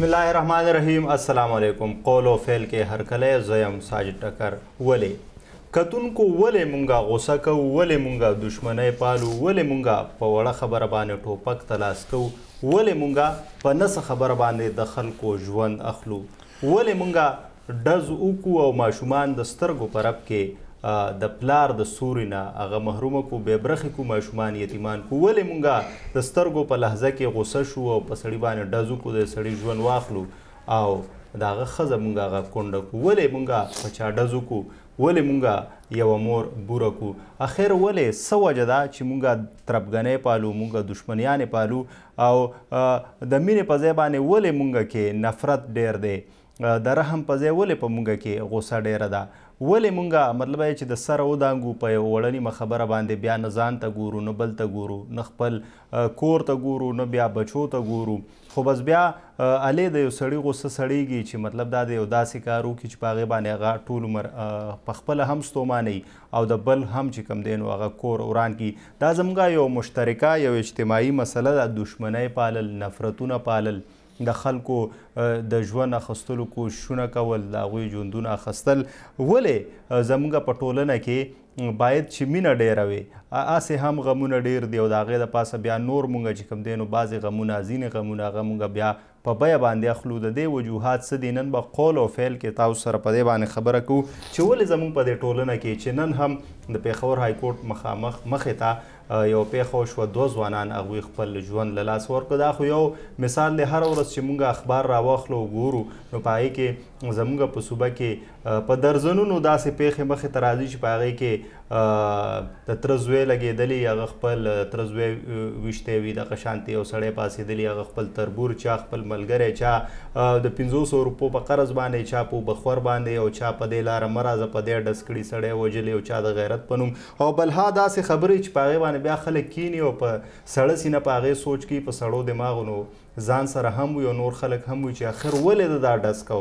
بسم الله الرحمن الرحیم السلام علیکم قول او فعل کې هر کله زویم ساجد ټکر ولې کتونکو ولې مونږه غوسه کو ولې مونږه دشمنی پالو ولې مونږه په وړه خبره باندې ټوپک تلاس کو ولې مونږه په نس خبره باندې د خلکو ژوند اخلو ولې مونږه ډز اوکو او ماشومان د سترګو په رپ کې د پلار د سوري نه هغه محروم کو بې برخې کو ماشومان یتیمان کو ولې مونږه د سترګو په لحظه کې غوسه شو او په سړی باندې ډزو کو د سړی ژوند واخلو او داغه خزه مونږه هغه کونډه کو ولې مونږه په چا ډزو کو ولې مونږه یو مور بوره کو اخر ولې څه وجه ده چې مونږه ترپګنې پالو مونږه دشمنیانې پالو او د مینې په ځای باندې ولې مونږه کې نفرت ډیر دی د رحم په ځای ولې په مونږ کې غوسه ډېره ده؟ ولې مونږ مطلب دا چې د سره ودانګو په یوه وړنیمه خبره باندې بیا نه ځان ته ګورو نه بل ته ګورو نه خپل کور ته ګورو نه بیا بچو ته ګورو خو بس بیا الې د یو سړي غوسه سړیږي چې مطلب دا دی یو داسې کار وکړي چې په هغې باندې هغه ټول عمر په خپله هم ستومانه او د بل هم چې کوم دی نو هغه کور وران کړي دا زموږ یو مشترکه یو اجتماعي مسله ده دښمنۍ پالل نفرتونه پالل د خلکو د ژوند اخستلو کوششونه کول، د هغوی ژوندونه اخستل، ولې زمونږ په ټولنه کې باید چې مینه ډیره وي هسې هم غمونه ډیر دي او د هغې د پاسه بیا نور مونږ چې کوم دی نو بعضې غمونه ځینې غمونه هغه مونږ بیا په بیه باندې اخلو د دې وجوهات څه دي نن به قول او فعل کې تاسو سره په دې باندې خبره کوو چې ولې زمونږ په دې ټولنه کې چې نن هم د پیښور های کورټ مخامخ مخې ته یوه پیښه وشوه دوه ځوانان هغوی خپل ژوند له لاسه ورکړ دا خو یو مثال دی هره ورځ چې موږ اخبار راوخلو ګورو نو په هغې کې زموږ په صوبه کې په درزنونو داسې پیښې مخې ته راځي چې په هغې کې د تره زوی لګېدلی هغه خپل تره زوی ویشتی وي دغه شانتې یو سړی پاسېدلی هغه خپل تربور چا خپل ملګری چا د پنځو سو روپو په قرض باندې چا په بخور باندې او چا په دې لاره مه راځه په دې ډز کړي سړی وژلی او چا د غیرت په نوم او بلها داسې خبرې چې په هغې باندې بیا خلک کیني او په سړه سینه په هغې سوچ کوي په سړو دماغونو ځان سره هم وي او نور خلک هم وي چې اخر ولې ده دا ډز کو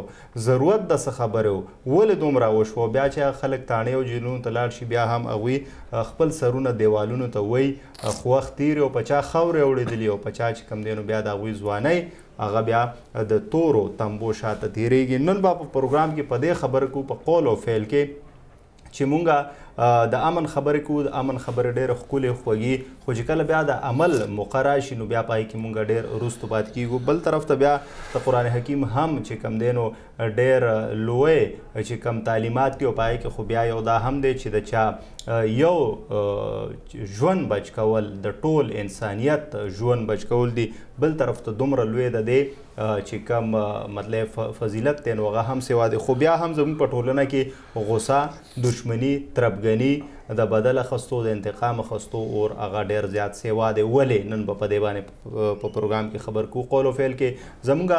ضرورت ده څه خبرې و ولې دومره وشو او بیا چې هغه خلک تاڼې او جیلونو ته لاړ شي بیا هم هغوی خپل سرونه دیوالونو ته وي خو وخت تیري او په چا خاورې اوړیدلي او په چا چې کوم دی نو بیا د هغوی ځوانۍ هغه بیا د تورو تمبو شاته تیریږي نن به په پروګرام کې په دې خبره کو په قول او فعل کې چې مونږه د امن خبرې کوو د امن خبرې ډېر ښکلې خوږي خو چې کله بیا د عمل موقع راشي نو بیا پای کې مونږ ډېر روستو پات کیږو بل طرف ته بیا د قران حکیم هم چې کم دینو ډېر لوی چې کم تعلیمات دی او پای کې خو بیا یو دا هم دی چې د چا یو ژوند بچ کول د ټول انسانیت ژوند بچ کول دي بل طرف ته دومره لوی ده دی چې کم مطلب فضیلت دی نو هغه هم سوا دی خو بیا هم زموږ په ټولنه کې غوسه، دښمني، تربګني، د بدل اخستو، د انتقام اخستو اور هغه ډېر زيات سېوا دی، ولې؟ نن به په دې باندې په پروګرام کې خبر کوو. قول و فعل کې زمونږ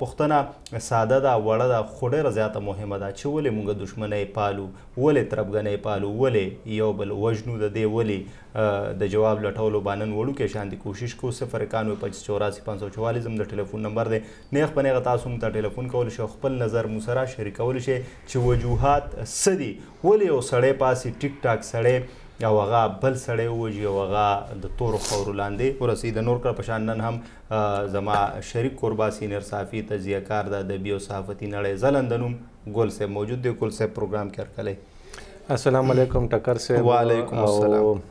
پوښتنه ساده ده، وړه ده، خو ډېره زياته مهمه ده چې ولې مونږ دښمنۍ پالو؟ ولې تربګنۍ پالو؟ ولې يو بل وژنو؟ د دې ولي د جواب لټولو به نن وړوکی شانتې کوشش کوو. صفر اکانوې پچيس چوراسی پنځ سو چواليس زمونږ د ټېلېفون نمبر دی. نیغ په نیغه تاسو موږ ته ټیلیفون کولی شئ او خپل نظر مو سره شریکولی شئ چې وجوهات څه دي ولې یو سړی پاسي ټیک ټاک سړی او هغه بل سړی ووژي او هغه د تورو خاورو لاندې ورسي د نور کړه پشان نن هم زما شریک کوربا سینر صحافي تجزیه کار د ادبي او صحافتي نړۍ ځلنده نوم ګل صاحب موجود دی ګل صاحب پروګرام کې هرکلی السلام علیکم ټکر صاحب وعلیکم السلام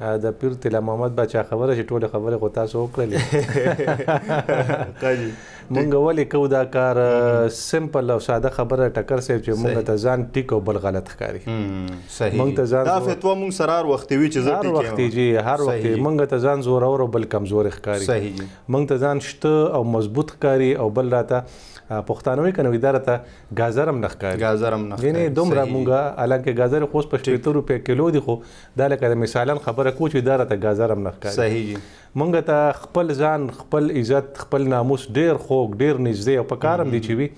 د پیر طلا محمد بچا خبره چې ټوله خبره خو تاسو وکړلې مونږ ولې کو دا کار سمپل او ساده خبره ټکر سي چې مونږ ته ځان ټیک او بل غلط ښکاری صحیح مونږ ته ځان دا فتوا مونږ سرار وخت وی چې زه ټیک وخت جی هر وخت مونږ ته ځان زور او بل کمزور ښکاری صحیح مونږ ته ځان شته او مضبوط ښکاری او بل راته پښتانوي کنه اداره ته غازرم نخکاری غازرم نخکاری یعنی دومره مونږه الکه غازر خو په 70 روپیا کیلو دی خو دا لکه د مثالا خبره کو چې دا راته ګازرم نه ښکاري صحیح جی مونږ ته خپل ځان خپل عزت خپل ناموس ډیر خوږ ډیر نږدې او پکارم دي چې وي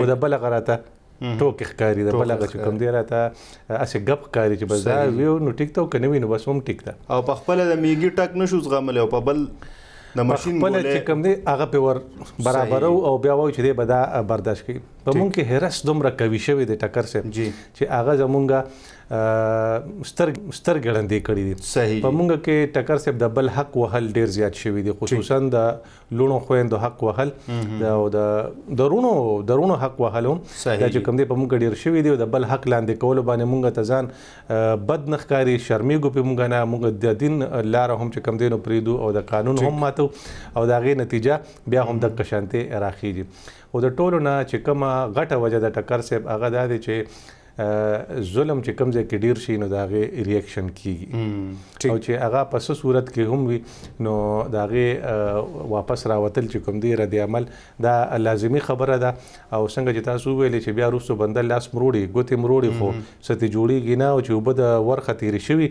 خو د بل غراته ټوکې ښکاری د بل غچ کوم دی راته اسې غب ښکاری چې بس دا ویو نو ټیک ته کنه وینو بس هم ټیک ده او په خپل د میګي ټک نشو زغمل او په بل د ماشين ګولې خپل چې کوم دی هغه په ور برابر او بیا وایي چې به دا برداشت کړي په مونږ کې هرس دومره کوي شوی د ټکر سه چې هغه زمونږه ستر ستر ګړندې کړې دي صحیح په مونږ کې ټکر صاحب د بل حق وهل ډیر زیات شوی دي خصوصا د لونو خويندو حق وهل او د درونو درونو حق وهل هم چې کوم دي په مونږ ډیر شوی دي او د بل حق لاندې کول باندې مونږ ته ځان بد نخکاری شرمېګو په مونږ نه مونږ د دین لار هم چې کوم دینو پریدو او د قانون هم ماتو او دا غي نتیجه بیا هم د قشانته راخیږي او د ټولو نه چې کومه غټه وجه د ټکر صاحب هغه دا دي چې ظلم چې کوم ځای کې ډیر شي نو داغه ریاکشن کیږي او چې هغه په څه صورت کې هم وي نو داغه واپس راوتل چې کوم دی رد عمل دا لازمی خبره ده او څنګه چې تاسو ویل چې بیا روسو بنده لاس مروړي ګوتې مروړي خو ستې جوړیږي نه او چې وبد ورخه تیر شوی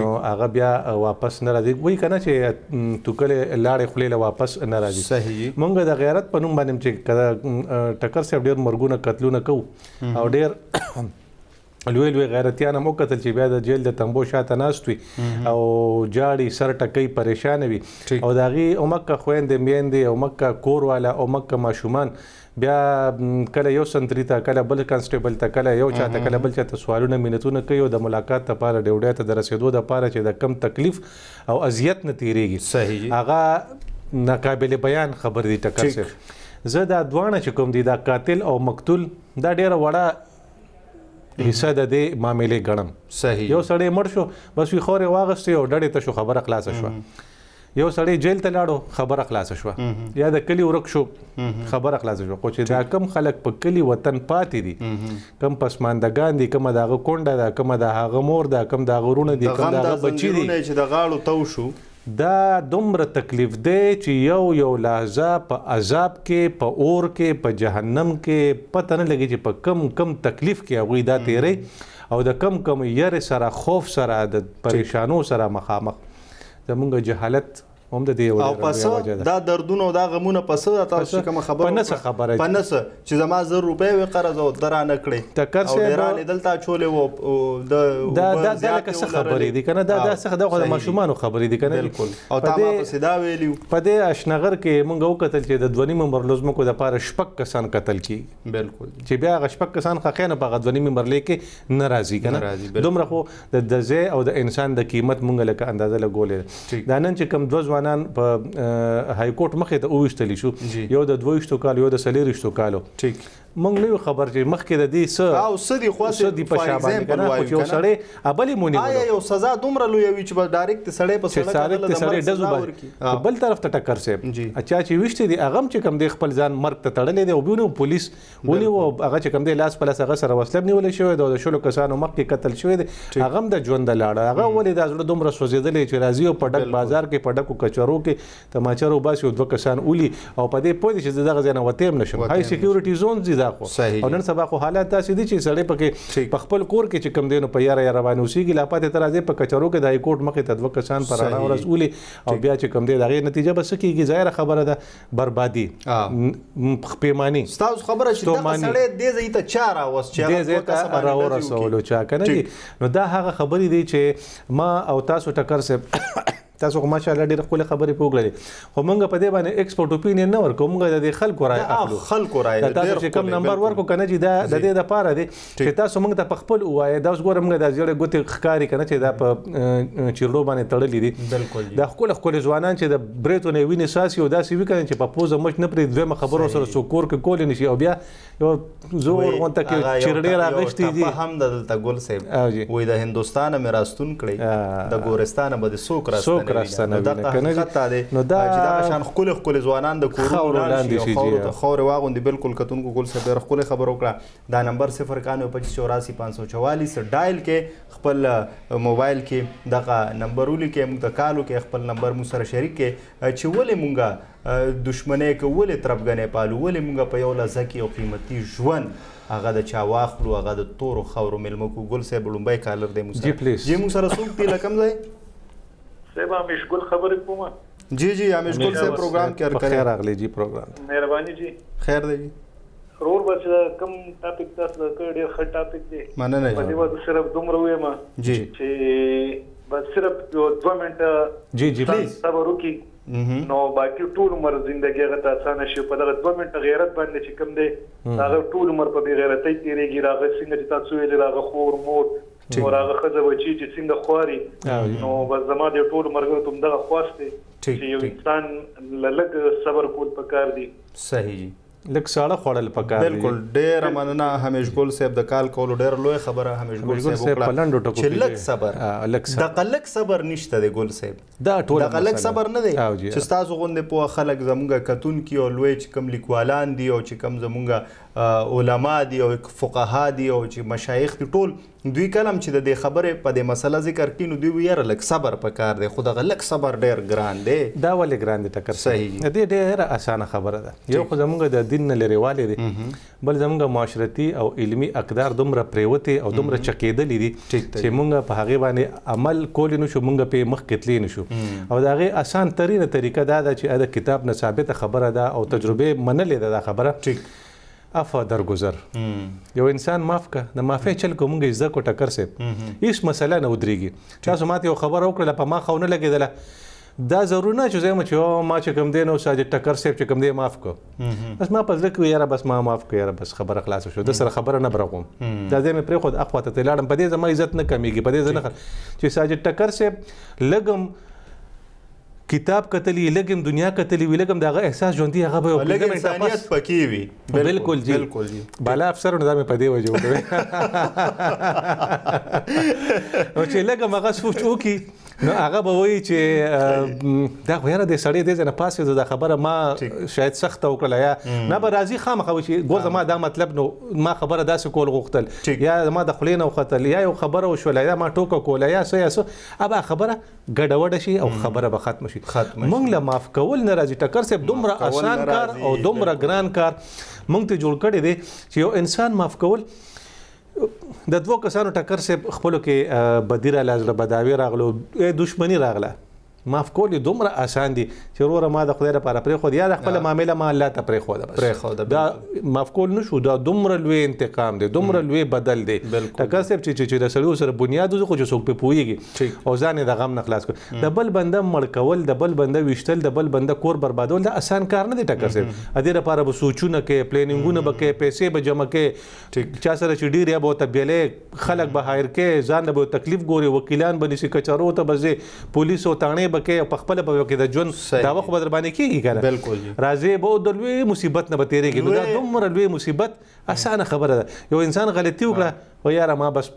نو هغه بیا واپس نه راځي وای کنه چې توکل لاړې خلې له واپس نه راځي صحیح مونږ د غیرت په نوم باندې چې ټکر سره ډیر مرګونه قتلونه کوو او ډیر لوی لوی غیرتیان هم وکتل چې بیا د جیل د تنبو شاته ناست وي او جاړي سر ټکې پریشان وي او داغي اومکه خويند میندې اومکه کور والا اومکه ماشومان بیا کله یو سنتری ته کله بل کانسټیبل ته کله یو چاته کله بل چاته سوالونه مينتونه کوي او د ملاقات لپاره ډیوډیا ته درسېدو د لپاره چې د کم تکلیف او اذیت نه تیریږي صحیح هغه ناقابل بیان خبر دي ټکر سي زه دا دوانه چې کوم دي دا قاتل او مقتول دا ډیره وړه حصہ د دې معاملې غنم صحیح یو سړی مړ شو بس وی خورې واغستې او ډړې ته شو خبره خلاصه شو یو سړی جیل ته لاړو خبره خلاص شو یا د کلی ورک شو خبره خلاص شو خو چې دا کم خلک په کلی وطن پاتې دي کوم پسمانده ګان دي کومه د هغه کونډه ده کومه د هغه مور ده کوم د هغه وروڼه دي کوم د هغه بچي دي چې د غاړو تو شو دا دومره تکلیف دی چې یو یو لحظه په عذاب کې په اور کې په جهنم کې پته نه لګي چې په کم کم تکلیف کې هغه دا تیری او د کم کم یره سره خوف سره د پریشانو سره مخامخ زمونږ جهالت هم د دې او پس دا دردونه او دا غمونه پس دا تاسو چې کوم خبره پنس خبره پنس چې زما زر روپۍ وې قرض او درانه کړې تکر سه درانه دلته چولې وو د دا دا دا لکه څه خبرې دي کنه دا دا څه د خو د ماشومان خبرې دي کنه بالکل او تا ما پس دا ویلیو په دې اشنغر کې مونږ او قتل چې د دونی ممبر لزمو کو د پاره شپک کسان قتل کی بالکل چې بیا غشپک کسان خخینه په غدونی ممبر لیکه ناراضي کنه دومره خو د دځای او د انسان د قیمت مونږ لکه اندازه لګولې ده دا نن چې کم دوه ځوانان په های کورټ مخې ته وویشتل شو یو د 22 کال یو د 23 کالو ټیک مونږ نه خبر چې مخکې د دې څه او څه دی خو څه دی په شابه کنه خو یو سړی ابلې مونږ نه آیا یو سزا دومره لوی وی چې ډایرکټ سړی په سړی سړی ته سړی دزو بل بل طرف ته ټکر سي اچا چې وشته دی اغم چې کم دی خپل ځان مرګ ته تړلې دی او بونو پولیس ونیو او هغه چې کوم دی لاس په لاس هغه سره وسله نیول شوې ده او د شلو کسانو مخ کې قتل شوې ده هغه هم د ژوند لاړه هغه ولې د زړه دومره سوځېدلې چې راځي او په ډک بازار کې په ډکو کچرو کې تماچر او باسي او دوه کسان ولي او په دې پوه چې دغه ځای نه وته هم نشم هاي سکیورټي زونز دي دا خو او نن سبا خو حالات داسې دي چې سړی پکې په خپل کور کې چې کوم دی نو په یاره یاره باندې اوسېږي لا پاتې تر ازې په کچرو کې د هاي کورټ مخې ته دوه کسان پر اړه ورس ولي او بیا چې کوم دی دغه نتیجه به سکیږي ظاهر خبره ده بربادي پیمانه تاسو خبره چې دا سړی د دې ته چا راوست چې هغه ته سبا راورسولو چا کنه نو دا هغه خبرې دي چې ما او تاسو ټکر سه تاسو خو ماشاءالله ډېر خپل خبرې پوګړلې خو مونږ په دې باندې ایکسپورت اپینین نه ورکو مونږ د خلکو رائے اخلو خلکو رائے تاسو چې کم نمبر ورکو کنه چې دا د دې د پاره دی چې تاسو موږ ته په خپل وایې دا اوس ګوره موږ د زیړې ګوتې ښکاری کنه چې دا په چیرډو باندې تړلې دي دا خپل خپل ځوانان چې د بریتو نه ویني ساسي او داسې وی کنه چې په پوزه مچ نه پرې دویمه خبرو سره څو کور کې کول نشي او بیا یو زور غونته کې چیرډې راغشتي دي هم د دلته ګل صاحب وې د هندستان مې راستون کړې د ګورستان به د سوک راستنه دا حقیقت دی نو دا چې دا شان خپل خپل ځوانان د کورونو لاندې شي خور واغوندي بالکل کتونکو ګل صاحب خپل خبرو کړه دا نمبر صفر کانو پچیس چوراسی پانچ سو چوالیس ډایل کې خپل موبایل کې دغه نمبر ولیکې موږ ته کال وکړي خپل نمبر مو سره شریک کې چې ولې مونږه دشمنه کې ولې ترپګنې پالو ولې مونږه په یو لزه کې یو قیمتي ژوند هغه د چا واخلو هغه د تورو خاورو ملمه کو ګل صاحب لومبای کالر دی مو سره جی پلیز جی مو سره سوق دی لکم ځای صاحب همیش ګل خبرې کومه جی جی همیش ګل صاحب پروګرام کې هر کړی خیر اغلی جی پروګرام مهرباني جی خیر دی جی رور به چې دا کوم ټاپک تاسو دا کړی ډېر ښه ټاپک دی مننه په دې وخت صرف دومره ویم جی چې بس صرف یو دوه منټه جی جی پلیز صبر وکړي نو باقي ټول عمر زندګي هغه ته اسانه شي په دغه دوه منټه غیرت باندې چې کوم دی هغه ټول عمر په بې غیرتۍ تېرېږي راغه څنګه چې تاسو ویلې راغه خور مور او راغه ښځه بچي چې څنګه خواري نو بس زما د ټول مرګرو ته همدغه خواست دی چې یو انسان له لږ صبر کول پکار دي صحیح لږ ساړه خوړل پکار دي بالکل ډیر مننه همیش ګل صاحب د کال کولو ډیر لوی خبره همیش ګل صاحب وکړه چې لږ صبر د قلق صبر نشته دی ګل صاحب دا ټول د قلق صبر نه دی چې تاسو غوندې په خلک زمونږه کتون کی او لوی چې کم لیکوالان دی او چې کم زمونږه علما دی او فقها دی او چې مشایخ دی ټول دوی کله هم چې د دې خبرې په دې مسله ذکر کوي نو دوی وي یاره لږ صبر په کار دی خو دغه لږ صبر ډېر ګران دی. دا ولې ګران دی ټکر صیب؟ صحیح. د دې ډېره اسانه خبره ده. یو خو زموږ د دین نه لرېوالی دی. بل زموږ معاشرتي او علمي اقدار دومره پرېوتې او دومره چکېدلي دي چې موږ په هغې باندې عمل کولی نه شو، موږ پرې مخکې تللی نه شو او د هغې اسان ترینه طریقه دا ده چې د کتاب نه ثابته خبره ده او تجربې منلې ده دا خبره. عفو درګذر یو انسان معاف که د معافی چل کو مونږ زده کو ټکر سیب هیڅ مسله نه ودرېږي تاسو ماته یو خبر او کړل په ما خو نه لګیدله دا ضرور نه چې زما چې ما چې کوم دین او ساج ټکر سیب چې کوم دی معاف کو بس ما په ځل کې یاره بس ما معاف کو یاره بس خبره خلاص شو د سره خبره نه برغوم دا دې مې پرې خود اخوا ته تلاړم په دې زما عزت نه کمیږي په دې زنه چې ساج ټکر سیب لګم کتاب کتلی لګم دنیا کتلی وی لګم داغه احساس ژوندۍ هغه به لګ انسانیت پکې وی بالکل جی بالکل جی بالا افسر نه مې پدې وجه وکړې او چې لګم هغه سوچ وکي نو هغه به وایي چې دا خو یاره د سړی د ځنه پاسې د خبره ما شاید سخت وکړه یا نه به راضي خامخ وي چې ګور زما دا مطلب نو ما خبره داسې کول غوښتل یا ما د خلینو خطل یا یو خبره وشول یا ما ټوکه کوله یا سه یا سه ابا خبره ګډه وډه شي او خبره به ختم شي مونږ له معاف کول نه راځي ټکر صاحب دومره اسان کار او دومره ګران کار مونږ ته جوړ کړي دي چې یو انسان معاف کول د دوه کسانو ټکر صاحب خپل کې بدیره لازړه بداوی راغلو دښمنی راغله معاف کول دومره اسان دي چې روره ما د خدای لپاره پرې خو یاره خپل معاملې ما الله ته پرې خو ده پرې خو ده دا مفکول نشو دا دومره لوی انتقام دی دومره لوی بدل دی ټکر صاحب چې چې د سړیو سره بنیاد خو چې څوک په پويږي او ځان د غم نه خلاص کړ د بل بنده مړ کول د بل بنده وشتل د بل بنده کور بربادول دا اسان کار نه دی ټکر صاحب ا دې لپاره به سوچونه کې پلانینګونه به کې پیسې به جمع کې چا سره چې ډیر یا به ته بیلې خلک به هایر کې ځان له تکلیف ګوري وکیلان به نسی کچارو ته بځي پولیس او تانه به کې په خپل په کې د ژوند دا وخت بدر باندې کیږي کنه بالکل راځي به د لوی مصیبت نه بتیریږي دا دومره لوی مصیبت اسانه خبره ده یو انسان غلطي وکړه و یاره ما بس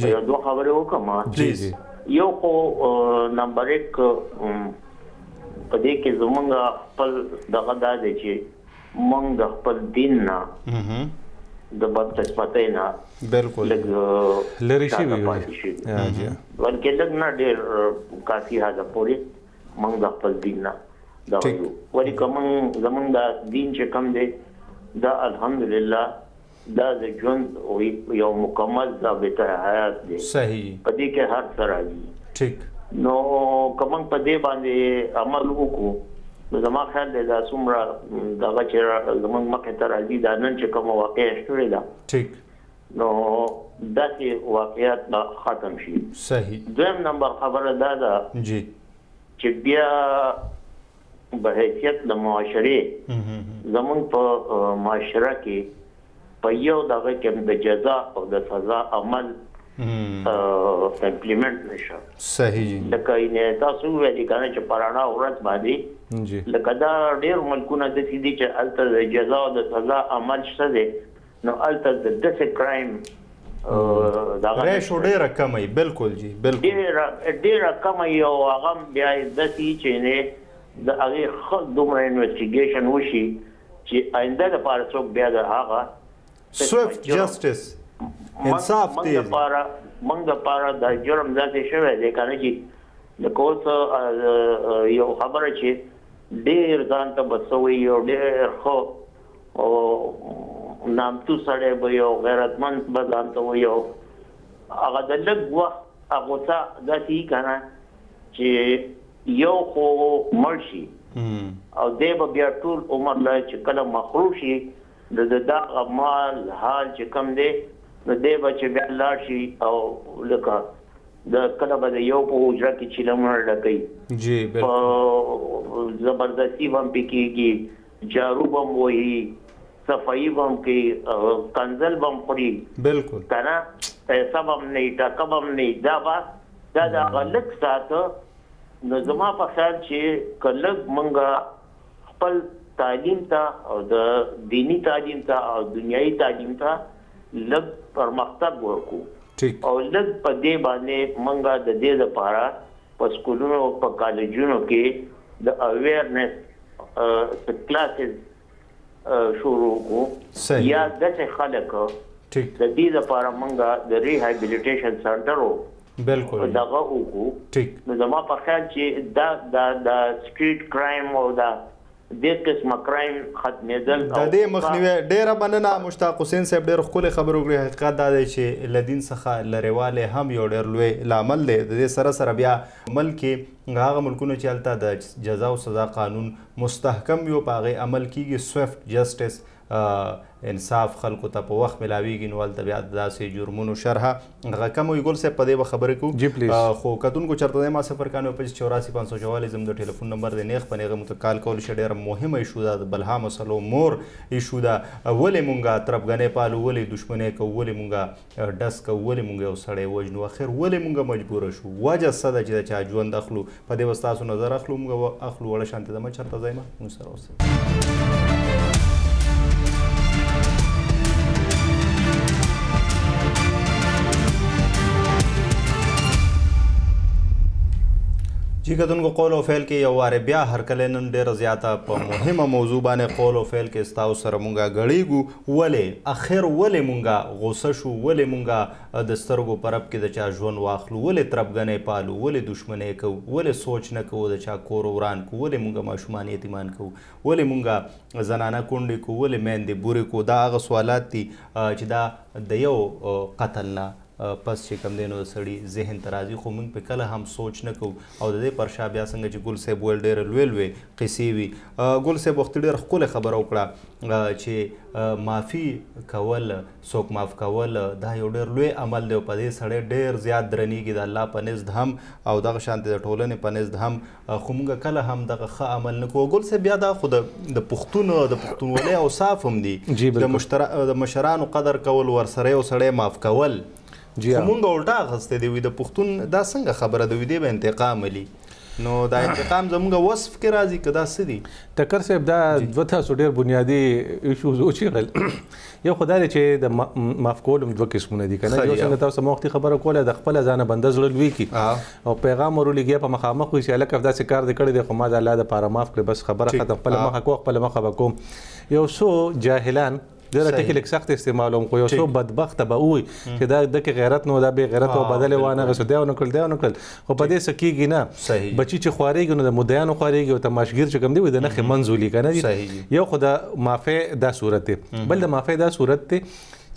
جی یو دوه خبرې وکم جی جی یو خو نمبر 1 په دې کې زمونږ خپل دغه دا دی چې مونږ د خپل دین نه د بدقسمتۍ نه بالکل لږ لری شي وي بلکې لږ نه ډېر کافي حد پورې موږ د خپل دین نه دا وایو ولی کوم زمونږ د دین چې کم دی دا الحمدلله دا د ژوند یو مکمل ضابطه حیات دی. صحیح. په دې کې هر څه راځي. ټیک. نو که موږ په دې باندې عمل وکړو نو زما خیال دی دا څومره دغه چې زموږ مخې ته راځي دا نن چې کومه واقعه شوې ده. ټیک. نو داسې واقعات به ختم شي. صحیح. دویم نمبر خبره دا ده. جی. چې بیا به حیثیت د معاشرې زمونږ په معاشره کې په یو دغه کې د جزا او د سزا عمل امپلیمنټ نشه صحیح لکه یې تاسو ویلي کنه چې پرانا ورځ باندې لکه دا ډیر ملکونه د سې دي چې الته د جزا او د سزا عمل شته دي نو الته د دسه کرایم ریشو ډیره کمه ای بالکل جی بالکل ډیره ډیره کمه ای او هغه بیا د سی چې نه د هغه خود دومره انویسټیګیشن وشي چې آینده د پاره څوک بیا د هغه سوفت جسټس انصاف دی د پاره موږ د پاره د جرم ذاتې شوی دی کنه چې د کوڅه یو خبره چې ډیر ځان ته بسوي یو ډیر خو او نامتو سړی به یو غیرتمند به ځان ته ویو هغه د لږ وخت هغه څه داسې کنه چې یو خو مړ شي او دی به بیا ټول عمر له چې کله مخروب شي نو د دغه مال حال چې کم دی نو دی به چې بیا لاړ شي او لکه د کله به د یو په حجره کې چیلمونه ډکوي جی بالکل زبردستی هم پکېږي جارو به هم وهي صفايي به هم کوي کنځل به هم خوري بالکل که نه پیسه به هم نه وي ټکه به هم نه وي دا به دا د هغه لږ ساعته نو زما په خیال چې که لږ موږ خپل تعلیم ته او د دینی تعلیم ته او دنیایي تعلیم ته لږ پرمختګ ورکو او لږ په دې باندې منګه د دې لپاره په سکولونو او په کالجونو کې د اویرنس کلاسز شروع کو یا داسې خلک د دې لپاره موږ د ریهابیلیټیشن سنټرو بالکل دغه وکړو نو زما په خیال چې دا د سټریټ کرایم او دا دې قسمه کرایم ختمیدل او د دې مخنیوی ډیره مننه مشتاق حسین صاحب ډیر ښکلې خبرې وکړې حقیقت دا دی چې له دین څخه لرېوالی هم یو ډیر لوی لامل دی د دې سره سره بیا عمل کې هغه ملکونه چې هلته د جزا او سزا قانون مستحکم وي او په هغې عمل کیږي سویفټ جسټس انصاف خلکو ته په وخت ملاویږي نو هلته بیا داسې جرمونو شرح هغه کم وي ګل صاحب په دې به خبرې کوو خو کتونکو چرته دی ما صفر کانو پچیس چوراسی پنځه سو چوالیس زموږ د ټلیفون نمبر دی نیغ په نیغه مو ته کال کول شي ډېره مهمه ایشو ده د بلها مسلو مور ایشو ده ولې مونږه تربګنې پالو ولې دښمنې کوو ولې مونږه ډز کوو ولې مونږ یو سړی وژنو اخر ولې مونږ مجبور شو وجه څه ده چې د چا ژوند اخلو په دې بس تاسو نظر اخلو مونږ اخلو وړه شانته زما چرته ځای ما مونږ سره اوسه چې کتونکو قول او فعل کې یو واره بیا هر کله نن ډیره زیاته په مهمه موضوع باندې قول او فعل کې ستاسو سره مونږه غړیږو ولې اخر ولې مونږه غوسه شو ولې مونږه د سترګو په رپ کې د چا ژوند واخلو ولې تربګنې پالو ولې دشمنې کوو ولې سوچ نه کوو د چا کور وران کو ولې مونږه ماشومان یتیمان کوو ولې مونږه زنانه کونډې کو ولې میندې بورې کو دا هغه سوالات دي چې دا د یو قتل نه پس چې کم دی نو د سړي ذهن ته راځي خو موږ په کله هم سوچ نه کوو او د دې پر شا بیا څنګه چې ګل صاحب ویل ډېرې لوی لوی قصې وي ګل صاحب وخت ډېر ښکلې خبره وکړه چې معافي کول څوک معاف کول دا یو ډېر لوی عمل دی او په دې سړی ډېر زیات درنیږي د الله په نزد هم او دغه شانتې د ټولنې په نزد هم خو موږ کله هم دغه ښه عمل نه کوو ګل صاحب بیا دا خو د پښتون د پښتونولۍ اوصاف هم دي د مشتر د مشرانو قدر کول ورسره یو سړی معاف کول جی خو مونږ الټا غسته دی وي د پښتون دا څنګه خبره ده وي دی به انتقام لي نو دا انتقام زموږ وصف کې راځي کدا سدي ټکر صاحب دا دوه تاسو ډیر بنیادی ایشوز او چې غل یو خدای چې د معاف کولم دوه قسمونه دي کنه یو څنګه تاسو مو وخت خبره کوله د خپل ځانه بنده زړه لوي کی او پیغام ور ولیږی په مخامخ وی چی الکف داسی کار دی کړی دی خو ما د الله د پاره معاف کړی بس خبره ختم خپله مخه کوه خپله مخه به کوم یو سو جاهلان زه ټکی لیک سخت استعمالوم خو یو څو بدبخت به وي چې دا دغه غیرت نو دا به غیرت او بدل وانه غسه دی نو کړل دی نو کړل خو په دې سکیږي نه بچی چې خواريږي نو د مدعیانو خواريږي او تماشګیر چې کوم دی د نخې منځولي کنه یو خدا مافه دا صورت بل د مافه دا صورت ته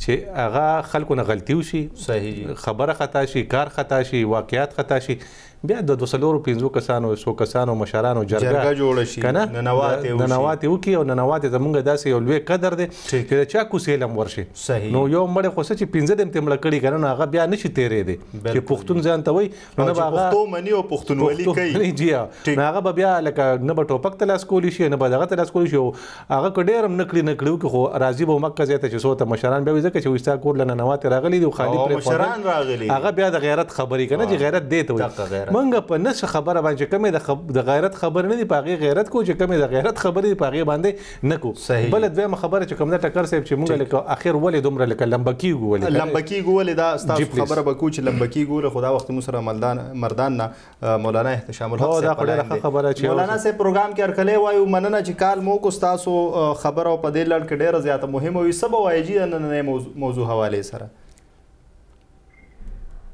چې هغه خلکو نه غلطي وشي خبره خطا شي کار خطا شي واقعیات خطا شي بیا د دوسلورو پنځو کسانو سو کسانو مشرانو جرګه جوړ شي کنه ننواتې وکي او ننواتې زمونږ داسې یو لوی قدر دی چې چا کو سیلم ورشي نو یو مړ خو چې پنځه دم تمړه کړي کنه هغه بیا نشي تیرې دي چې پښتون ځان ته وي او چې پښتو منی او پښتونولي کوي جی نه هغه به بیا لکه نه به ټوپک تلاس کولی شي نه به دغه تلاس کولی شي هغه کډیر هم نکړي نکړو کې خو راضي به مکه زه ته چې سو ته مشران به ځکه چې وستا کور لنه نوات راغلي دي خالي پر مشران راغلي هغه بیا د غیرت خبرې کنه چې غیرت دی ته منګه په نس خبره باندې کومه د غیرت خبر نه دی پاغي غیرت کو چې کومه د غیرت خبرې پاغي باندې نکو بل دویمه خبره چې کوم ده ټکر صاحب چې موږ لکه اخر ولې دومره لکه لمبکیږو ولې لمبکیږو ولې دا تاسو خبره به کو چې لمبکیږو له خدا وخت مو سره ملدان مردان نه مولانا احتشام الحق صاحب دا ډیره خبره چې مولانا صاحب پروګرام کې ارکلې وایو مننه چې کال مو کو تاسو خبره په دې لړ کې ډیره زیاته مهمه وي سبا وایي جی نن موضوع حواله سره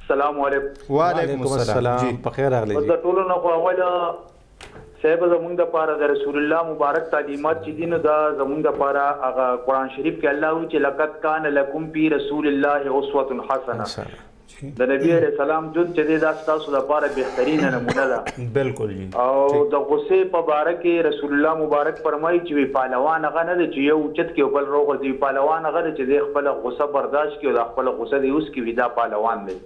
سلام علیکم وعلیکم السلام جی په خیر راغلی جی ټولو نه خو اول صاحب زمونږ د پاره د رسول الله مبارک تعلیمات چې دین دا زمونږ د پاره هغه قران شریف کې الله وی چې لقد کان لکم فی رسول الله اسوه حسنه د نبی علیہ السلام جون چې دا ستاسو د پاره بهترینه نمونه ده بالکل او د غصې په باره کې رسول الله مبارک فرمايي چې وي پهلوان هغه نه دی چې يو اوچت کړي او بل راوغورځوي، پهلوان هغه دی چې دی خپله غصه برداشت کړي او دا خپله غصه دې وڅکي وي دا پهلوان دی.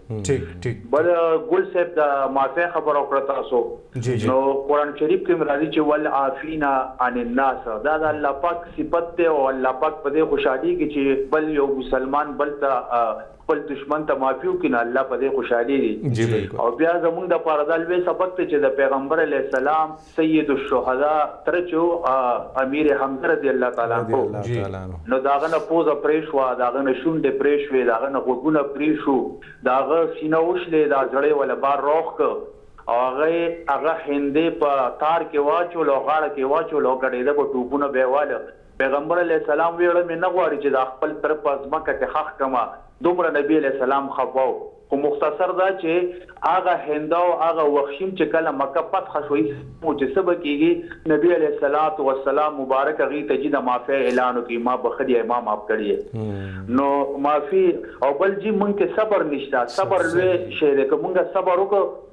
بل ګل صاحب دا معافۍ خبره وکړه تاسو نو قرآن شريف کې هم راځي چې والعافين عن الناس دا د الله پاک صفت دی او الله پاک په دې خوشحاليږي چې بل يو مسلمان بل ته خپل دشمن ته معافي وکړي نو الله په دې خوشحالېږي جی بلکل. او بیا زموږ لپاره دا لوی سبق دی چې د پیغمبر علیه السلام سید الشهداء تره چې و امیر حمزه رضی الله تعالی عنه رضی الله جی. تعالی عنه. نو د هغه نه پوزه پرې شوه، د هغه نه شونډې پرې شوې، د هغه نه غوږونه پرې شو، د هغه سینه وشلېده، زړه یې وله بار روغ کړ او هغه یې هغه هندې په تار کې واچولو او غاړه کې یې واچولو او ګډېده به ټوپونه به یې واله پيغمبر عليه السلام ويړه مې نه غواړي چې دا خپل تره په ځمکه کې ښخ کړم دومره نبي عليه السلام خفه و خو مختصر دا چې هغه هنده او هغه وخشين چې کله مکه فتح شو هيڅ نه و چې څه به کيږي نبي عليه الصلوة والسلام مبارک هغوی ته جي د معافي اعلان وکړي ما بخښلي اي ما معاف کړي يې نو معافي او بل جي موږ کې صبر نشته صبر لوی شی دی که موږ صبر وکړو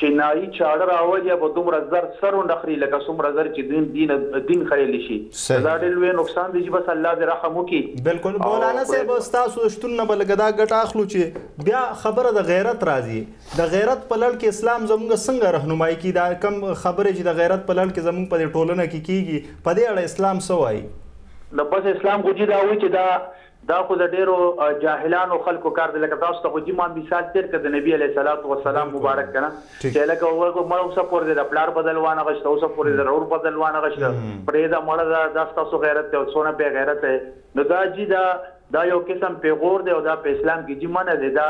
چینايي چاړه راولي به دومره زر سر ونخري لکه څومره زر چي دوی دینه دین خریلی شي نو دا ډیر لوی نقصان دی جي بس الله دي رحم وکړي بلکل مولانا صاحب ستاسو د شتون نه به لږه دا ګټه اخلو چي بیا خبره د غیرت راځي د غیرت په لړ کي اسلام زموږ څنګه رهنمایي کي دا کم خبرې چي د غیرت په لړ کي زموږ په دې ټولنه کي کیږي په دې اړه اسلام څه وايي؟ نو بس اسلام خو جي دا وايي چي دا دا خو د ډیرو جاهلانو خلکو کار دی لکه تاسو ته خو جی ما مثال تیر کړ د نبی علیه الصلوة والسلام مبارک کنه چه لکه وګوره مړه اوسه پورې دې د پلار بدل وانه غشته اوسه پورې دې د رور بدل وانه غشته پریږده مړه ده دا ستاسو غیرت دی او څونه بی غیرته یې نو دا جی دا دا یو قسم پیغور دی او دا په اسلام کې جی منع دی دا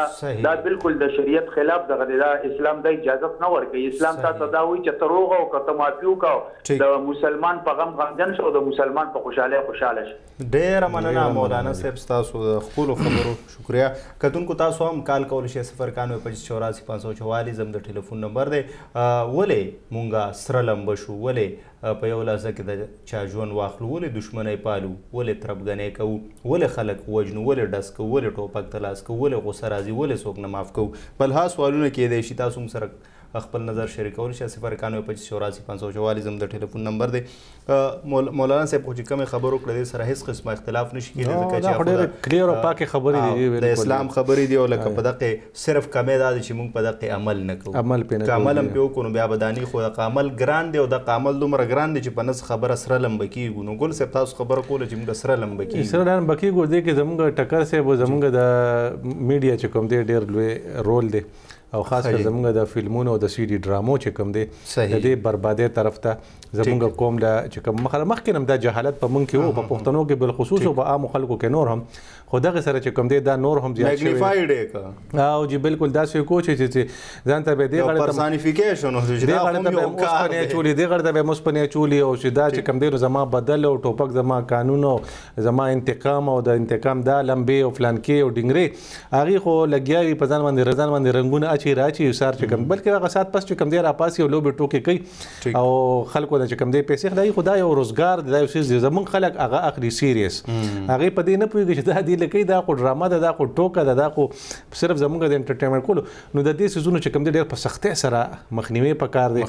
دا بلکل د شریعت خلاف دغه دی دا اسلام دا اجازت نه ورکوي اسلام تاته دا وایی چه ته روغ او که ته معافی وکړه او د مسلمان په غم غمجن شه او د مسلمان په خوشحالۍ خوشحاله شه. ډیره مننه مولانا صاحب ستاسو د خپل خبرو شکریا کتونکو تاسو هم کال کول شي 0915484 زم د ټلیفون نمبر دی ولې مونږه سره لمب شو ولې په یو لحظه کې د چا ژوند واخلو ولې دښمنۍ پالو ولې تربګنۍ کوو ولې خلک وژنو ولې ډس کوو ولې ټوپک ته لاس کوو ولې غوسه راځي ولې څوک نه معاف کوو بلها سوالونه کېدای شي تاسو هم سره خپل نظر شریکول شي صفر کان یو پچیس چوراسی پنځه سوه چوالیس زموږ د ټلیفون نمبر دی مولانا صاحب خو چې کومې خبرې وکړې دې سره هیڅ قسمه اختلاف نشي کېدی ځکه چې خبره کلیر او پاکې خبرې دي د اسلام خبرې دي او لکه په دقه صرف کمې دا دي چې موږ په دقه عمل نه کوو عمل پې نه کوو عمل هم پې وکړو نو بیا به دانی خو د عمل ګران دی او د عمل دومره ګران دی چې په نس خبره سره لمبه کېږو نو ګل صاحب تاسو خبره کوله چې موږ سره لمبه کېږو سره لمبه کېږو دې کې زموږ ټکر صاحب زموږ د میډیا چې کوم دی ډېر لوی رول دی او خاص کر زمونږ د فلمونو او د سي ډي ډرامو چې کوم دی د دې بربادۍ طرف ته زمونږ قوم لا چې کوم مخه مخکې هم دا جهالت په مونږ کې وو په پښتنو کې بل خصوص او په عام خلکو کې نور هم خو دغه سره چې کوم دی دا نور هم زیات شوی او جی بالکل دا سې کوچ چې ځان ته به دې غړ ته پرسانیفیکیشن او چې دا غړ ته به اوسپنه چولې دې غړ ته به اوسپنه چولې او چې دا چې کوم دی زما بدل او ټوپک زما قانون او زما انتقام او د انتقام دا لمبې او فلانکې او ډنګرې هغه خو لګیا وي په ځان باندې رضان باندې رنگونه اچي راچي سار چې کم بلکې هغه سات پس چې کم دی را پاسي او لوبي ټوکې کوي او خلکو د چې کم دی پیسې خدای خدای او روزګار دی او سیز زمون خلک هغه اخلي سیریس هغه په دې نه پوهیږي چې دا دی لکه دا خو ډرامه ده دا خو ټوکه ده دا خو صرف زمونږ د انټرټینمنټ کولو نو د دې سيزونو چې کم دی ډېر په سختۍ سره مخنیوي پکار دی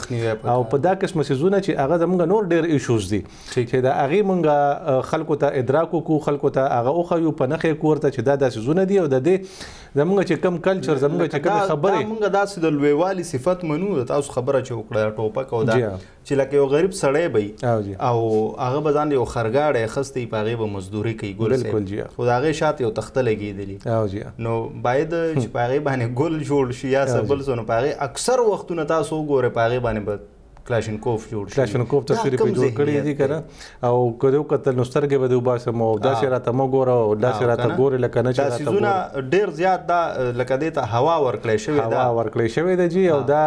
او په دا قسم سيزونه چې هغه زمونږ نور ډېر ایشوز دي ټيکه ده هغه مونږ خلکو ته ادراک وکړو خلکو ته هغه وښيو په نخې کور ته چې دا داسې زونه دي او د دې زمونږ چې کم کلچر زمونږ چې کم خبرې دا مونږ داسې د لویوالي صفت منو د تاسو خبره چې وکړه ټوپک او دا چې لکه یو غریب سړی به او هغه به ځان یو خرګاړی خسته په هغه به مزدوري کوي ګل بالکل جی خو دا هغه شاته یو تخته لګیدلی نو باید چې په هغه باندې ګل جوړ شي یا سبل سونو په هغه اکثر وختونه تاسو ګوره په هغه باندې کلاشینکوف جوړ شي کلاشینکوف ته سری په جوړ کړی دي کنه او کړو کتل نو سترګې به دوبا سم او دا سره ته مو ګوره او دا سره ته ګوره لکه نه چې دا سيزونه ډیر زیات دا لکه دې ته هوا ورکړې شوې ده هوا ورکړې شوې ده جی او دا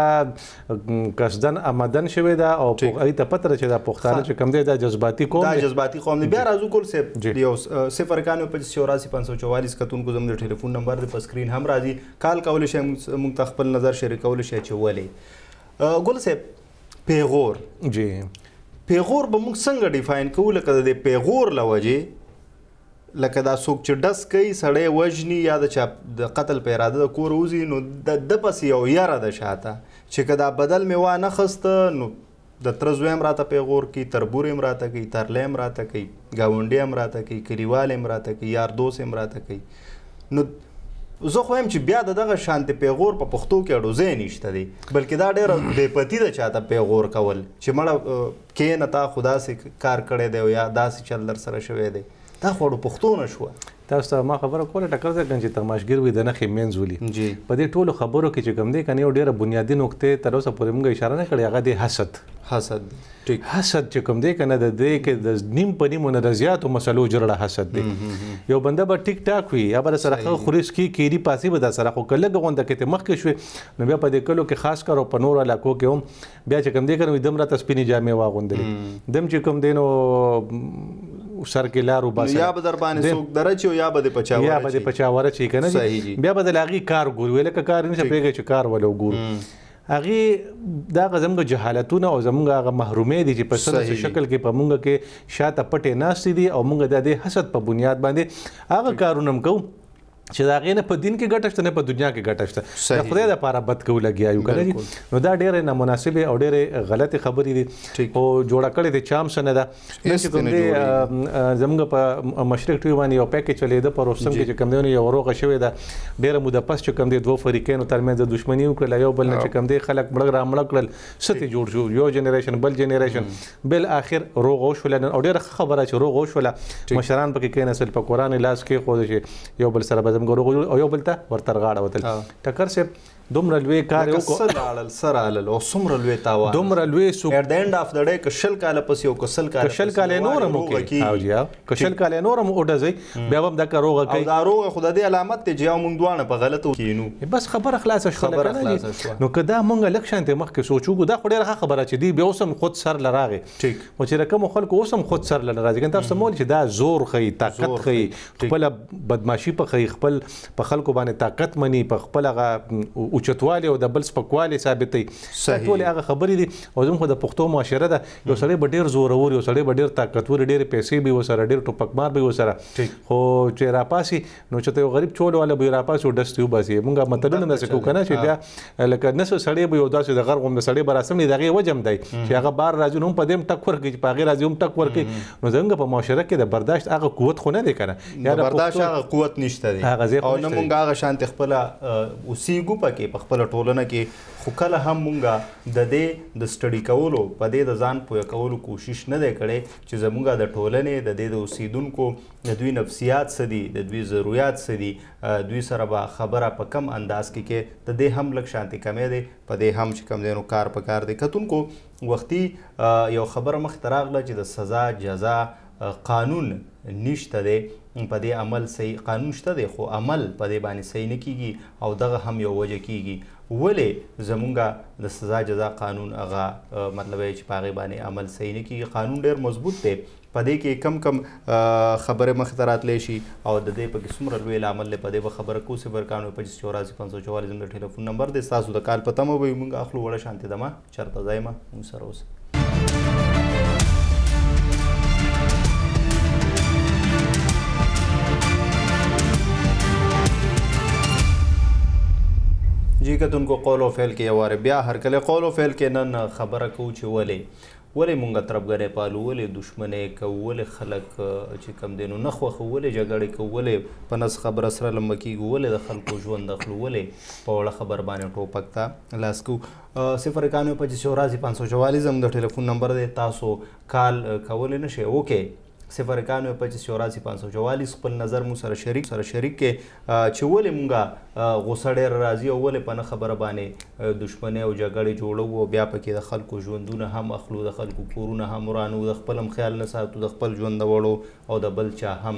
قصدن آمدن شوې ده او په ای ته پتر چې دا پښتانه چې کم دی دا جذباتي قوم دا جذباتي قوم دی بیا راځو کول سه یو صفر کانو 544 کتون کو زموږ ټلیفون نمبر د پسکرین هم راځي کال کول شي موږ خپل نظر شریکول شي چې ولې ګل صاحب پیغور جی پیغور به موږ څنګه ډیفاین کوو لکه د پیغور لوجه لکه دا څوک چې ډس کوي سړی وژني یا د چا د قتل په اراده د کور وځي نو د د پس یو یاره د شاته چې که دا بدل مې وا نه خسته نو د تر زویم راته پیغور کی تربور هم راته کی ترلیم راته کی گاونډی هم راته کی کلیوال هم راته کی یار دوست هم راته کی نو زه خو هم چې بیا د دغه شانتي پیغور په پښتو کې اډوځای نشته دی بلکې دا ډیره بې پتی ده چاته پیغور کول چې مړه کینه تا خدا سي کار کړی دی او یا داسې چل در سره شوی دی دا خو اډو پښتو نه شو تاسو ته ما خبره کوله ټکر زه کنه چې تماشګر وي د نخې مینز ولي په دې ټولو خبرو کې چې کوم دی کنه یو ډیره بنیادی نقطه تر اوسه پورې موږ اشاره نه کړې هغه د حسد حسد ټیک حسد چې کوم دی کنه د دې کې د نیم په نیمو نه د زیاتو مسلو جرړه حسد دی یو بنده به ټیک ټاک وي یا بل سره خو خریس کی کیری پاسی به د سره خو کله غونډه کې ته مخ کې شوې نو بیا په دې کلو کې خاص کر او په نور علاقو کې هم بیا چې کوم دی کنه دم را تسپینی جامې واغوندلې دم چې کوم دینو سر کې لارو باسه یا به در باندې څوک درچو یا به پچا ورچی یا به پچا ورچی کنه بیا به د لاغي کار ګور ویل کار نشه پیګه چې کار ولو ګور هغه دا هغه زموږ جهالتونه او زموږ هغه محرومې دي چې په څه څه شکل کې په موږ کې شاته پټې ناشتې دي او موږ د دې حسد په بنیاد باندې هغه کارونه هم کوو چې دا غینه په دین کې ګټه شته نه په دنیا کې ګټه شته د خدای لپاره بد کو لګیا یو کړی نو دا ډېر نامناسب او ډېر غلط خبرې دي او جوړ کړی د چام سن ده نن چې کوم دی زموږ په مشرق ټوی باندې یو پیکج چلی ده په روستم کې چې کوم دی یو روغه شوې ده ډیره موده پس چې کوم دی دوه فریقینو ترمنځ د دښمنی وکړل یو بل نه چې کوم دی خلک مړ را مړ کړل ستې جوړ شو یو جنریشن بل جنریشن بل اخر روغ او شول او ډیره خبره چې روغ او شول مشران پکې کین اصل په قران لاس کې خو شي یو بل سره به زموږ روغ او یو بل ته ورتر غاړه وتل ټکر سه دومره لوی کار یې وکړ څه لاړل څه رالل او څومره لوی تاوان دومره لوی سو ایټ د اینډ اف د ډې ک شل کال پسې او ک سل کال پسې شل کال نور مو کې او جی ک شل کال نور مو اوډځي بیا هم د کروغه کوي دا روغه خدای دې علامت ته جیاو مونږ دوانه په غلطو کینو بس خبره خلاص شو نو که دا مونږ لک شانته مخ کې سوچو کو دا خډه خبره چې دی بیا اوسم خود سر لراغه ټیک او چې رقم خلکو اوسم خود سر لراځي کنه تاسو مول چې دا زور خي طاقت خي خپل بدمعشي په خي خپل په خلکو باندې طاقت مني په خپل هغه اوچتوالي او د بل سپکوالي ثابتي ټول هغه خبرې دي او زموږ د پښتو معاشره ده یو سړی به ډیر زور ور یو سړی به ډیر طاقتور ډیر پیسې به وسره ډیر ټوپکمار به وسره خو چې راپاسي نو چې یو غریب چول والا به راپاسي او دستي وباسي موږ متلونه داسې کو کنه چې بیا لکه نسو سړی به یو داسې د غر غوند سړی به راسم نه دغه وجم دی چې هغه بار راځي نو په دیم ټک ورکړي چې په غیر راځي هم ټک ورکړي نو زموږ په معاشره کې د برداشت هغه قوت خو نه دی کنه یا د برداشت هغه قوت نشته دی او نه مونږ هغه شانت خپل اوسېګو پکې په خپل ټولنه کې خو کله هم مونږ د دې د سټډي کولو په دې د ځان پوهه کولو کوشش نه دی کړی چې زمونږ د ټولنې د دې د اوسېدونکو د دوی نفسیات څه دي د دوی ضرورت څه دي دوی سره به خبره په کم انداز کې کې د دې هم لک شانتي کمې دی په دې هم چې کم دینو کار په کار دی کتونکو وختي یو خبره مخ تراغله چې د سزا جزا قانون نشته دی په دې عمل صحیح قانون شته دی خو عمل په دې باندې صحیح نه کیږي او دغه هم یو وجه کیږي ولې زمونږه د سزا جزا قانون هغه مطلب چې پاغه باندې عمل صحیح نه کیږي قانون ډیر مضبوط دی په دې کې کم کم خبرې مخ ته راتلی شي او د دې په کې څومره لوی لامل دی په دې به خبره کو سي برکانو پچیس چوراسی پنځو چوالي زموږ د ټلیفون نمبر دی ستاسو د کال په تمه به موږ اخلو وړه شانتې دمه چرته ځای ما موږ سره اوسه جی کتونکو قول او فعل کې یواره بیا هر کله قول او فعل کې نن خبره کو چې ولې ولې مونږ تربګنې پالو ولې دشمنې کوو ولې خلک چې کم دینو نه خوښو ولې جګړې کوو ولې په نس خبره سره لمبه کیږو ولې د خلکو ژوند اخلو ولې په وړه خبر باندې ټوپک ته لاس کو صفر کانو پچیس او راځي 544 زم د ټلیفون نمبر دی تاسو کال کولې نشئ اوکې صفر اکانوے پچیس چوراسی پانچ سو چوالیس خپل نظر مو سره شریک سره شریک کې چې ولې مونږه غوسه ډېر راځي او ولې په نه خبره باندې دښمنۍ او جګړې جوړو او بیا پکې د خلکو ژوندونه هم اخلو د خلکو کورونه هم ورانو د خپل هم خیال نه ساتو د خپل ژوند وړو او د بل چا هم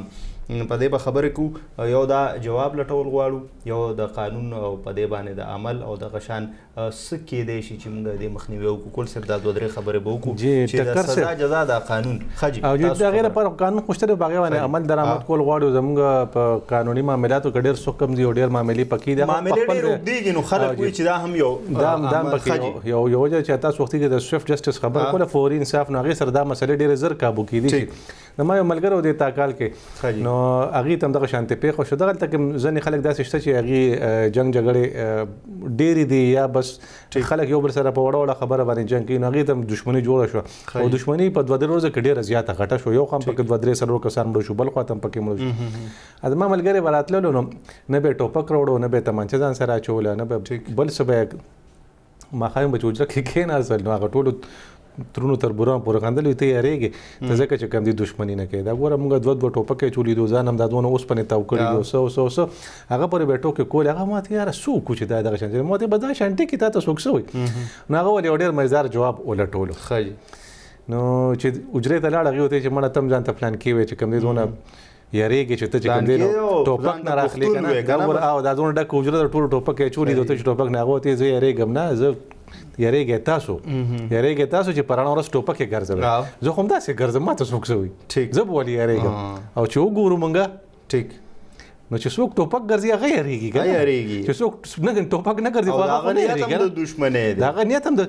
په دې به خبرې کو یو دا جواب لټول غواړو یو د قانون او په دې باندې د عمل او د غشان څه کېدای شي چې موږ دې مخنیوي وکړو کول صاحب دا دوه درې خبرې به وکړو چې د سزا جزا دا قانون خجي او دا غیر پر قانون خوشته دی باغې باندې عمل درآمد کول غواړو زموږ په قانوني معاملاتو کې ډېر سکم دی او ډېر معاملې پکې دي معاملې ډېر دیږي نو خلک وي چې دا هم یو دا دا پکې یو یو چې تاسو وخت کې د سویفټ جسټس خبر کوله فوري انصاف نو غیر سره دا مسله ډېر زر کابو کېدي زما یو ملګری و دې تاکال کې نو هغه تم دغه شانتي پیښه شو دغه تک ځنې خلک داسې شته چې هغه جنگ جګړې ډېری دي یا بس خلک یو بل سره په وړه وړه خبره باندې جنگ کوي نو هغه تم دښمنی جوړه شو او دښمنی په دوه درې ورځې کې ډېره زیاته غټه شو یو خام په دوه درې سره کسان مړ شو بل خو تم پکې مړ شو ازما ملګری براتللو نو نه به ټوپک وروړو نه به تمانچه ځان سره چول نه به بل څه به ماښام به چې حجره کې کېناستل نو هغه ټولو ترونو تر بوران پورې خندل ته یریږي ته ځکه چې کم دي دښمنی نه کوي دا ګوره موږ دوه دوه ټوپکې چولې دو ځان هم دا دونه اوس پنه تاو کړی دو سو سو سو هغه پرې به ټوکې کول هغه ماته یاره سو کو چې دا دغه شان مو ته بدا شان ټکی تا ته سوک سوی نو هغه ولې ډېر مزدار جواب ولټولو خی نو چې اجره ته لاړ غيو ته چې مړه تم ځان ته پلان کې وي چې کم دي دونه یریږي چې ته چې کوم دینو ټوپک نه راخلی کنه دا ور او دا زونه ډک وجره د ټول ټوپک یې چوری دوته چې ټوپک نه هغه ته زه یریږم نه زه یریږي تاسو یریږي تاسو چې پرانه ورځ ټوپک یې ګرځوي زه هم داسې ګرځم ماته څوک سوي زه به ولې یریږم او چې وګورو مونږه ټیک نو چې څوک ټوپک ګرځي هغه یریږي کنه یریږي چې څوک نه ټوپک نه ګرځي هغه نه یریږي د دشمنه دی هغه نیت هم د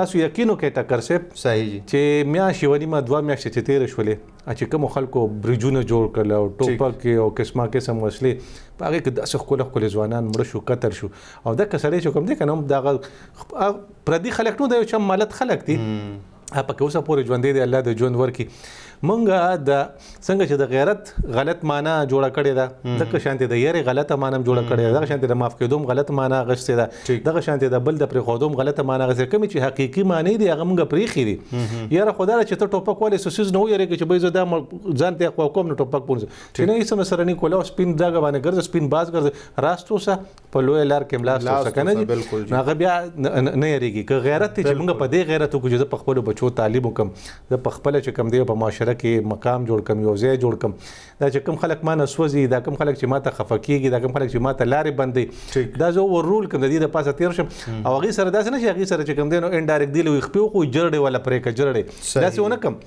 تاسو یقینو کې ټکر سه صحیح چې میا شیوانی ما دوا میا چې تیر شولې چې کوم خلکو برجونه جوړ کړل او ټوپک او قسمه قسم وسلې په هغه کې داسې خپل خپل ځوانان مړ شو قتل شو او دا کسړې چې کوم دي کنه دا پردي خلک نو دا یو چم مالت خلک دي په کې اوسه پورې ژوندې دی الله د ژوند ورکی مونږه د څنګه چې د غیرت غلط معنی جوړه کړې ده ځکه شانته د یری غلطه معنی جوړه کړې ده ځکه شانته د معاف کېدوم غلط معنی غشته ده چی دغه شانتی د بل د پریښودو هم غلطه معنی غسی کومی چی حقیقی معنی دی هغه مونږ پریښی دی یاره خو دا ده چی ته ټوپک ولی سوسیز نه ویریږی چی بی زه دا ځان ته خو کوم نه ټوپک پونځ چی نه هیڅ نه سره نه کوله او سپین دغه باندې ګرځه سپین باز ګرځه راست اوسه په لوی لار کې ملاست اوسه کنه جی هغه بیا نه یریږي که غیرت چې مونږ په دې غیرت وکړو چې په خپل بچو تعلیم وکم د په خپل چې کم دی په معاشره کې مقام جوړ کم یو ځای جوړ کم دا چې کوم خلک ما نه سوځي دا کوم خلک چې ما ته خفه کیږي دا کوم خلک چې ما ته لارې بندي دا زه ور رول کوم د دې د پاسه تیر شم او هغه سره داسې نه شي هغه سره چې کوم دینو انډایرکټ دی لوي خپل خو جرړې ولا پرې کا جرړې داسې ونه کوم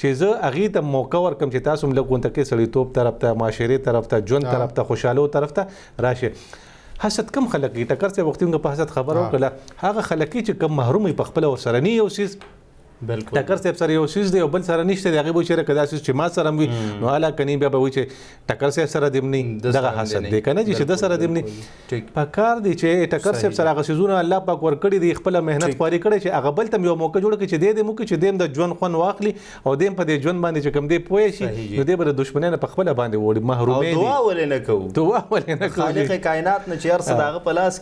چې زه هغه ته موقع ورکم چې تاسو هم لګون ته کې سړی توپ طرف ته معاشره طرف ته جون طرف ته خوشاله طرف ته راشه حسد کم خلک ټکر څه وختینګ په حسد خبرو کله هغه خلک چې کم محرومي په خپل ورسره نه یو سیس بالکل ټکر صاحب سره یو سیس دی او بل سره نشته دی هغه به چیرې کدا سیس چې ما سره وي نو الا کني بیا به وي چې ټکر صاحب سره دیم نه دغه حسد دی کنه چې د سره دیم نه په کار دی چې ټکر صاحب سره هغه سيزونه الله پاک ور کړی دی خپل مهنت پوري کړی چې هغه بل تم یو موقع جوړ کړي چې دې دې مو کې چې دیم د ژوند خون واخلي او دیم په دې ژوند باندې چې کم دی پوي شي نو دې بر دښمنانه په خپل باندې وړي محرومې دي دعا ولې نه کوو دعا ولې نه کوو خالق کائنات نه چې هر څه دغه پلاس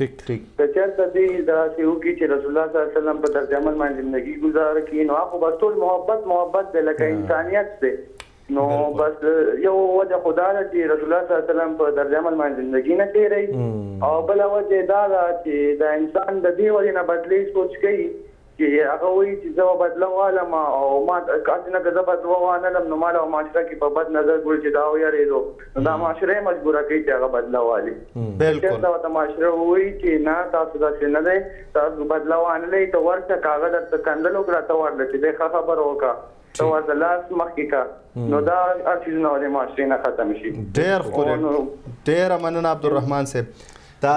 ټیک ټیک. که چرته دی داسی وکی چی رسول الله صلی الله علیه وسلم په طرز عمل باندی زندګی ګذاره کی نو اخو بس ټول محبت محبت دی لکه انسانیت دی نو بس یو وجه خو داده چی رسول الله صلی الله علیه وسلم په طرز عمل باندی زندګی نه تیری او بله وجه داده چی دا انسان ددی وجه نه بدلی سوچ کیی چې هغه وایي چې زه به بدله والم او ما هسې نه که زه بدله وانه لم نو ما له معاشره کې په بد نظر ګوري چې دا ویرېدو نو دا معاشره یې مجبوره کوي چې هغه بدله والي که چېرته ورته معاشره ووایي چې نه تاسو داسې نه دی تاسو بدله وانه لئ ته ورشه که هغه درته کنځل وکړه ته ورله چې دی ښه خبره وکړه ته ورته لاس مخکې کا نو دا هر څیزونه د معاشرې نه ختم شي ډیر ښکلی ډیره مننه عبدالرحمن صاحب دا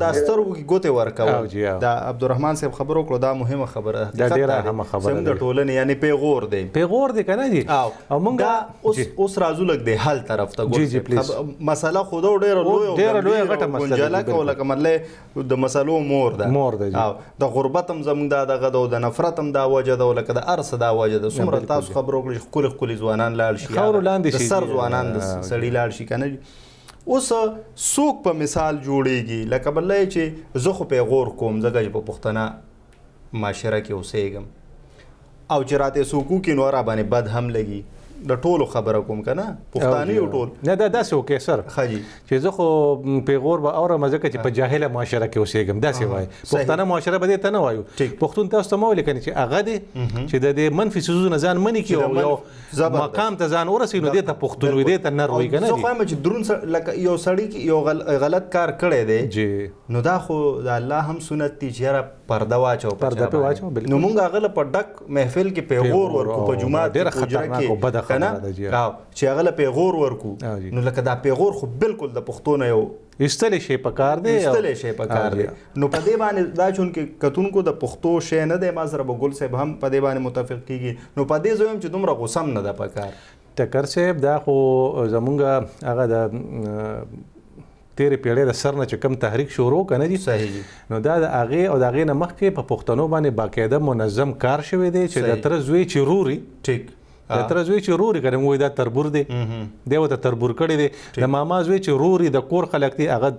دا سترګو کې ګوتې ورکول جی، دا عبدالرحمن صاحب خبرو کړو دا مهمه خبره ده دا ډیره اهمه خبره ده څنګه ټولنه یعنی پیغور دی پیغور دی کنه جی او مونږه اوس اوس راځو لګ دی حل طرف ته جی جی پلیز مسله خو دا ډیره لوی ډیره لوی غټه مسله ده کوله کمرله د مسلو مور ده مور ده او د غربت هم زمونږ دا دغه ده د نفرت هم دا وجه ده لکه د ارس دا وجه ده سمره تاسو خبرو کړی خپل خپل ځوانان لاړ شي خور لاندې شي سر ځوانان د سړی لاړ شي کنه اوس سوک په مثال جوړیږي لکه بل چې زه خو په غور کوم ځکه چې په پښتنه معاشره کې اوسېږم او چې راته سوکو کې نو را باندې بد هم لګي د ټولو خبره کوم کنه پښتانه یو ټول نه دا داسې وکي سر خاجي چې زه خو پیغور به اورم ځکه چې په جاهله معاشره کې اوسېږم داسې وای پښتانه معاشره به دې ته نه وایو پښتون تاسو ته مو لیکنه چې هغه دې چې د منفي سوزونه ځان منی کې او مقام ته ځان ورسې نو دې ته پښتون وي دې ته نر وي کنه زه خو هم چې درون لکه یو سړی کې یو غل... غلط کار کړی دی جی نو دا خو د الله هم سنت دی چې را پرده واچو پرده په واچو نو مونږ هغه له پډک محفل کې پیغور ورکو په جمعه ډیر خطرناک او بد خبره ده جی چې هغه له پیغور ورکو نو لکه دا پیغور خو بالکل د پښتون یو ایستل شي په کار دی ایستل شي په کار دی نو په دې باندې دا چون کې کتونکو د پښتو شی نه دی ما سره به ګل صاحب هم په دې باندې متفق کیږي نو په دې زویم چې دومره غوسم نه ده په کار ټکر صاحب دا خو زمونږ هغه د تیرې پیړۍ د سر نه چې کم تحریک شروع کنه دي صحیح دي نو دا د هغه او د هغه نه مخکې په پښتنو باندې باقاعده منظم کار شوی دی چې د تر زوی چې روري ټیک د تر زوی چې روري کنه موږ دا تربور دی دی وته تربور کړی دی د ماما زوی چې روري د کور خلک دی هغه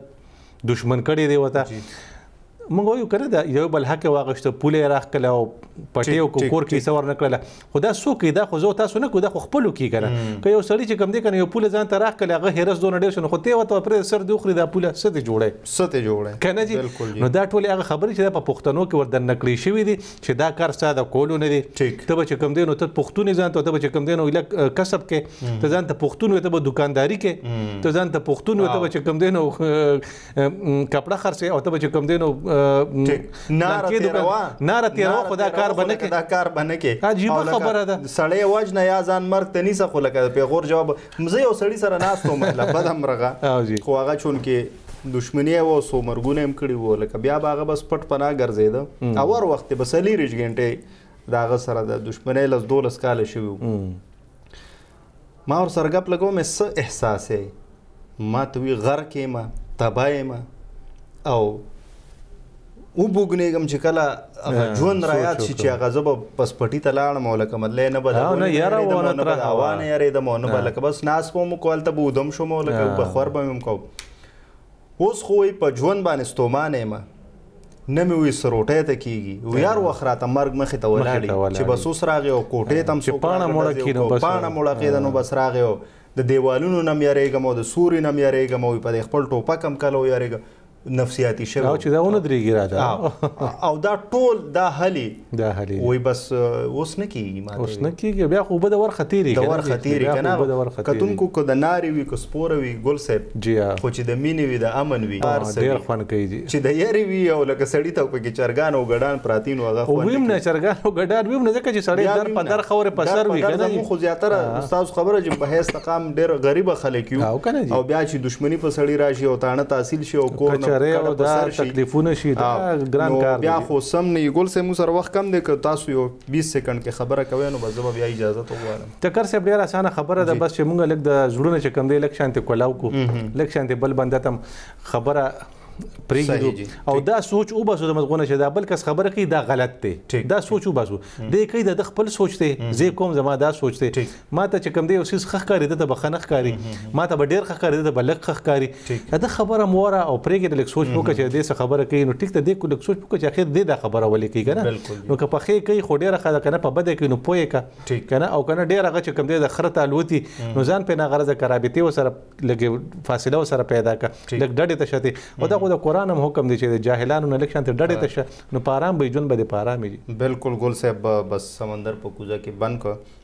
دشمن کړی دی وته موږ یو کړه دا یو بل حق واغشته پوله راخ کله او پټي او کور کې څور نه کړل خدا سو کې دا خو زه تاسو نه کو دا خو خپل کې کړه که یو سړی چې کم دی کنه یو پوله ځان ته راخ کله هغه هرس دون ډیر شنو خو ته وته پر سر دی خوري دا پوله ست جوړه ست جوړه کنه جی نو دا ټول هغه خبرې چې په پښتنو کې وردن نکړې شوې دي چې دا کار ستا د کولو نه دی ته به چې کم دی نو ته پښتون ځان ته ته به چې کم دی نو الک کسب کې ته ځان ته پښتون وي ته به دکانداري کې ته ځان ته پښتون وي ته به چې کم دی نو کپڑا خرڅه او ته به چې کم دی نو نار تیروا نار تیروا خدا کار بنه کې دا کار بنه کې عجیب خبره ده سړی وجنه یا ځان مرګ ته نیسه خو لکه پیغور جواب مزه یو سړی سره ناس ته مله بدم رغه خو هغه چون کې دشمني یې وه څو مرګونه هم کړي وو لکه بیا به هغه بس پټ پناه ګرځېده او هر وخت به څلېرش ګنټې د هغه سره د دشمنۍ لس دولس کاله شوي وو ما ور سره ګپ لګوم څه احساس یې ما ته وی غرق یم تباه یم او او بوګنېږم چې کله هغه ژوند را یاد شي چې هغه زه به بس پټي ته لاړم او لکه مطلع نه به نه یاره ونه تر هوا نه یارېدم او نه به لکه بس ناست به مو کول ته به ودم شوم او لکه به خور به مې هم کوم اوس خو وایي په ژوند باندې ستومانه یم نه مې وي سروټی ته کېږي ویار وخت راته مرګ مخې ته ولاړي چې بس اوس راغی او کوټې ته هم څوک پاڼه موړه کېږي نو بس پاڼه موړه کېده نو بس راغی او د دیوالونو نه هم یارېږم او د سوري نه هم یارېږم او په خپل ټوپک هم کله ویارېږم نفسیاتی شوی او چې دا ونه درېږي را ده او دا ټول دا هلي دا هلي وای بس اوس نه کیږي ما اوس نه کیږي بیا خو به د ورخه تیری د ورخه تیری کنه به د ورخه تیری کتونکو کو د ناری وی کو سپور وی ګل صاحب جی خو چې د مینې وی د امن وی ډیر خوان کوي جی چې د یری وی او لکه سړی ته په کې چرګان او ګډان پراتین او هغه خوان ویم نه چرګان او ګډان ویم نه ځکه چې سړی در په در خوره پسر وی کنه خو زیاتره استاد خبره چې په هیڅ تقام ډېر غریب خلک یو او بیا چې دښمنی په سړی راشي او تانه تحصیل شي او کور نه کړه په سر شي تکلیفونه شي دا ګران کار دی بیا خو سم نه ګل سه مو سره وخت کم دی که تاسو یو 20 سکند کې خبره کوي نو بس بیا اجازه ته وغواړم ټکر صاحب ډېر اسانه خبره ده بس چې مونږ لګ د زړونه چې کم دی لک شانته کولاو کو لک شانته بل بنده تم خبره پرېږدو او دا سوچ او باسو د مزغونه شه دا بل کس خبره کوي دا غلط دی دا سوچ او باسو د کوي د خپل سوچ دی زه کوم زما دا سوچ دی ما ته چې کوم دی یو څیز ښه ښکاري ده ته به ښه نه ښکاري ما ته به ډېر ښه ښکاري ده ته به لږ ښه ښکاري د ده خبره مو وره او پرېږده لږ سوچ وکړه چې دې څه خبره کوي نو ټیک ته دې لږ سوچ وکړه چې اخر دې دا خبره ولې کوي که نه نو که په ښې کوي خو ډېره ښه ده که نه په بده کوي نو پوه که که نه او که نه ډېر هغه چې کوم دی د خره ته الوتي نو ځان پرې ناغرضه که رابطې ورسره لږې فاصله ورسره پیدا که لږ ډډې ته شتې او دا خو د قرآن هم حکم دی چې د جاهلانو نه لږ شانتې ډډې ته شه نو په ارام به ژوند به دې په ارامې وي بلکل ګل صاحب بس سمندر په کوزه کې بند که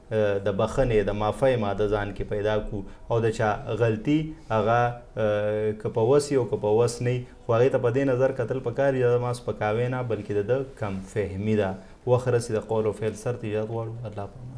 د بخښنې د معافۍ ماده ځان کې پیدا کړو او د چا غلطي هغه که په وس وي او که په وس نه وي خو هغې ته په دې نظر کتل پکار دي دا زما سپکاوی نه بلکې د ده کم فهمي ده وخت رسي د قول او فعل سر ته اجازت غواړو الله په امان